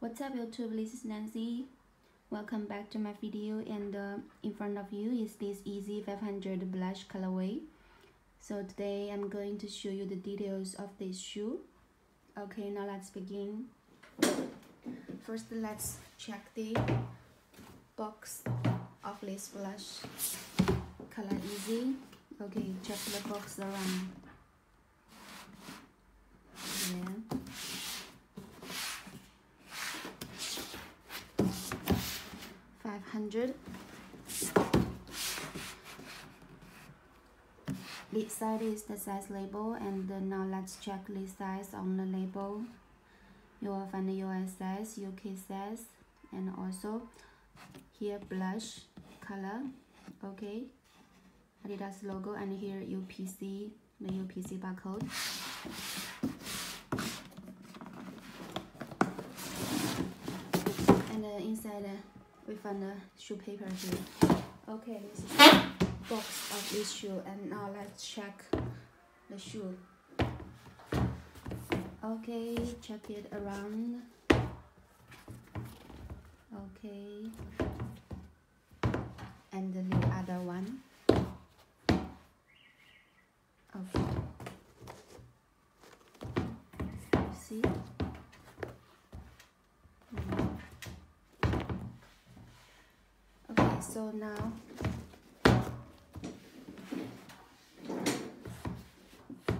What's up YouTube, this is Nancy. Welcome back to my video and uh, in front of you is this Yeezy 500 blush colorway. So today I'm going to show you the details of this shoe. Okay, now let's begin. First let's check the box of this blush color Yeezy. Okay, check the box around. 100 side is the size label and now let's check the size on the label. You will find the US size, UK size and also here blush color okay? Adidas logo and here UPC the UPC barcode and uh, inside uh, we found the shoe paper here okay this is the box of this shoe and now let's check the shoe. Okay check it around. Okay. And the other one. Okay. See mm. okay so now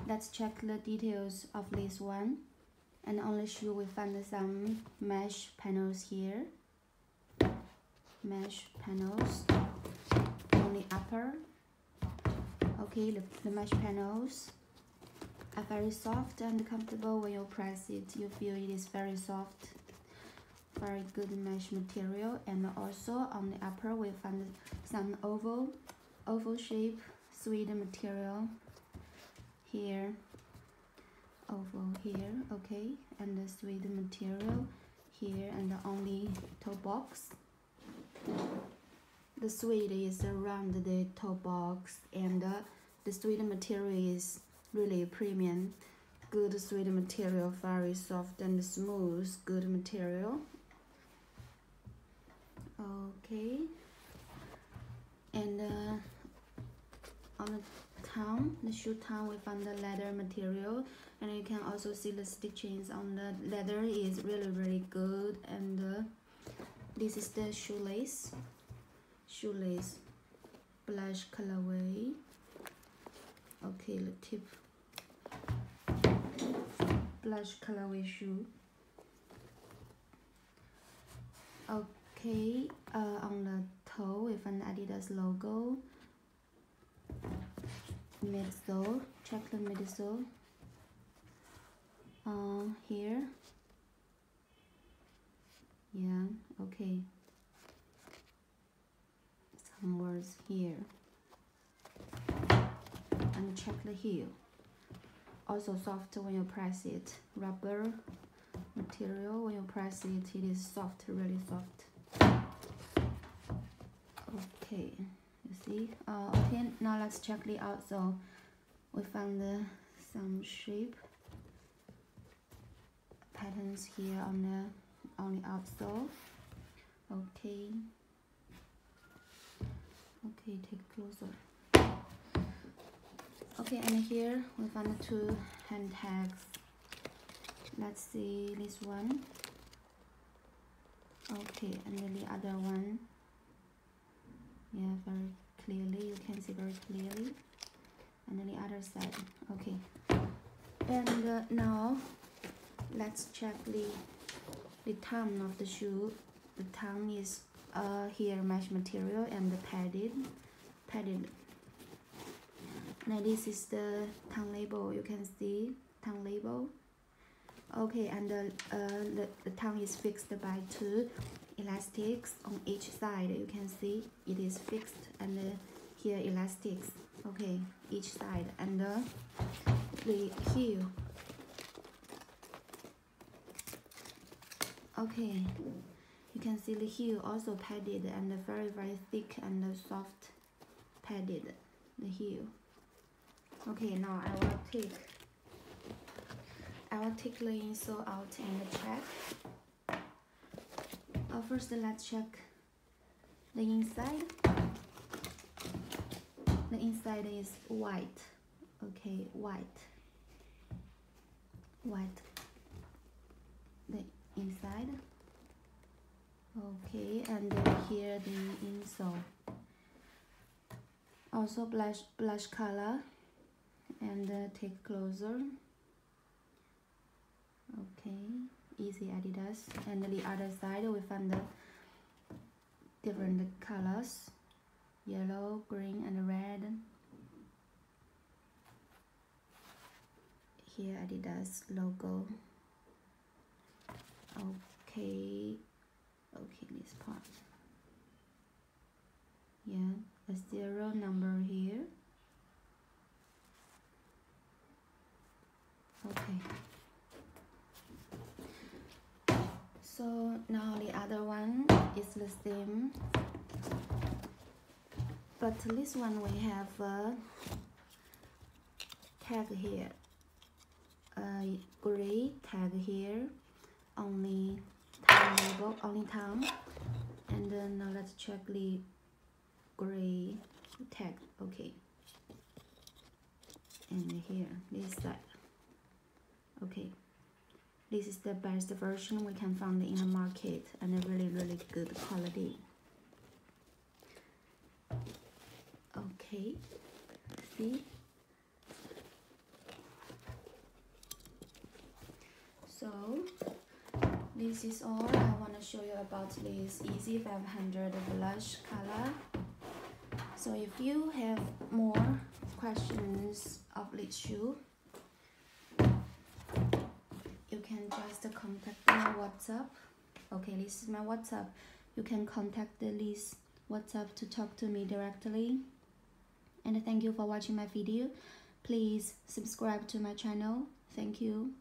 let's check the details of this one. And on the shoe we find some mesh panels here. Mesh panels. On the upper. Okay the, the mesh panels are very soft and comfortable when you press it. You feel it is very soft very good mesh material and also on the upper we find some oval oval shape suede material here. Oval here okay and the suede material here and the only toe box. The suede is around the toe box and uh, the suede material is really premium. Good suede material very soft and smooth good material okay. And uh, on the tongue the shoe tongue we found the leather material. And you can also see the stitchings on the leather is really really good. And uh, this is the shoelace. Shoelace. Blush colorway. Okay the tip. Blush colorway shoe. okay uh, on the toe with an adidas logo. Midsole. Check the midsole. Uh, here. Yeah okay. Some words here. And check the heel. Also soft when you press it. Rubber material when you press it it is soft really soft okay you see? Uh, okay now let's check the outsole we found uh, some shape patterns here on the on the outsole okay. Okay take closer. Okay and here we found two hand tags. Let's see this one. Okay and then the other one yeah very clearly. You can see very clearly. And then the other side. Okay. And uh, now let's check the the tongue of the shoe. The tongue is uh, here mesh material and the padded padded. Now this is the tongue label. You can see tongue label. Okay and the, uh, the, the tongue is fixed by two elastics on each side. You can see it is fixed and uh, here elastics. Okay each side. And uh, the heel. Okay you can see the heel also padded and very very thick and soft padded the heel. Okay now I will take I will take the insole out and check first let's check the inside. The inside is white. Okay white. White. The inside. Okay and here the insole. Also blush blush color and uh, take closer. Okay Yeezy adidas. And the other side we find the different colors. Yellow green and red. Here adidas logo. Okay. Okay this part. Yeah a zero number here. Okay so now the other one is the same. But this one we have a tag here. A gray tag here. Only time label only time. And then now let's check the gray tag. Okay. And here this side. Okay this is the best version we can find in the market and a really really good quality. Okay. See? So this is all I want to show you about this Yeezy 500 blush color. So if you have more questions of this shoe you can just contact my whatsapp. Okay this is my whatsapp. You can contact this whatsapp to talk to me directly. And thank you for watching my video. Please subscribe to my channel. Thank you